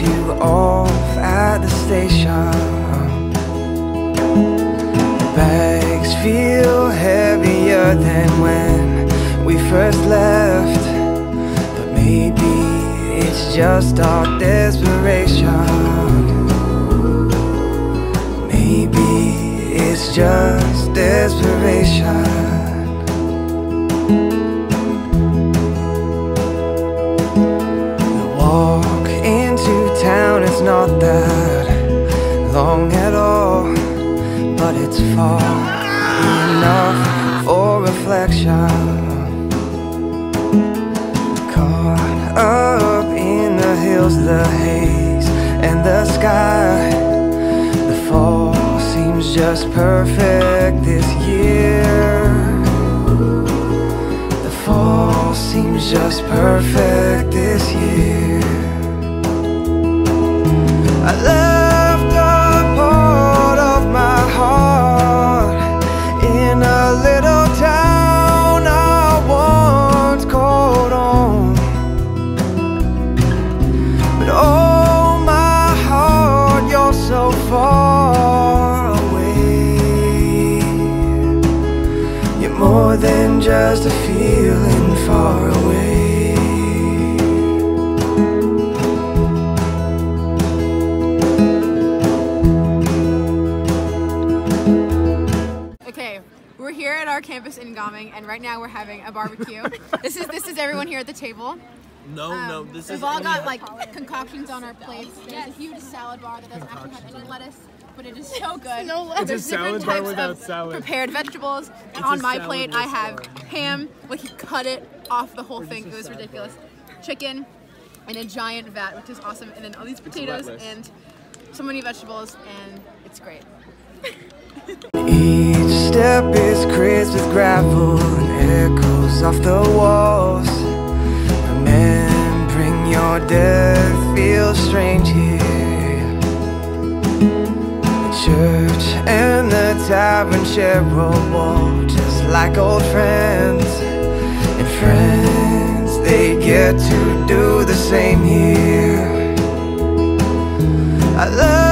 you off at the station. The bags feel heavier than when we first left. But maybe it's just our desperation. Maybe it's just desperation. Long at all, but it's far enough for reflection. Caught up in the hills, the haze, and the sky. The fall seems just perfect this year. The fall seems just perfect this year. More than just a feeling far away. Okay, we're here at our campus in Gaming, and right now we're having a barbecue. this is this is everyone here at the table. No, no, Um, this we've is all got like concoctions on our plates. There's a huge salad bar that doesn't actually have any lettuce, but it is so good. No lettuce. There's It's a different salad bar types without of salad. prepared vegetables. It's on my plate, I have salad. ham. Like he cut it off the whole thing. just It was salad ridiculous. Chicken in a giant vat, which is awesome, and then all these potatoes and so many vegetables, and it's great. Each step is crisp with gravel and echoes off the walls. Remembering your death feels strange here. Tavern share a wall, just like old friends. And friends, they get to do the same here. I left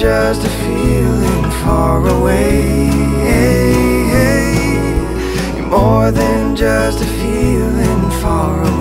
just a feeling far away. You're more than just a feeling far away.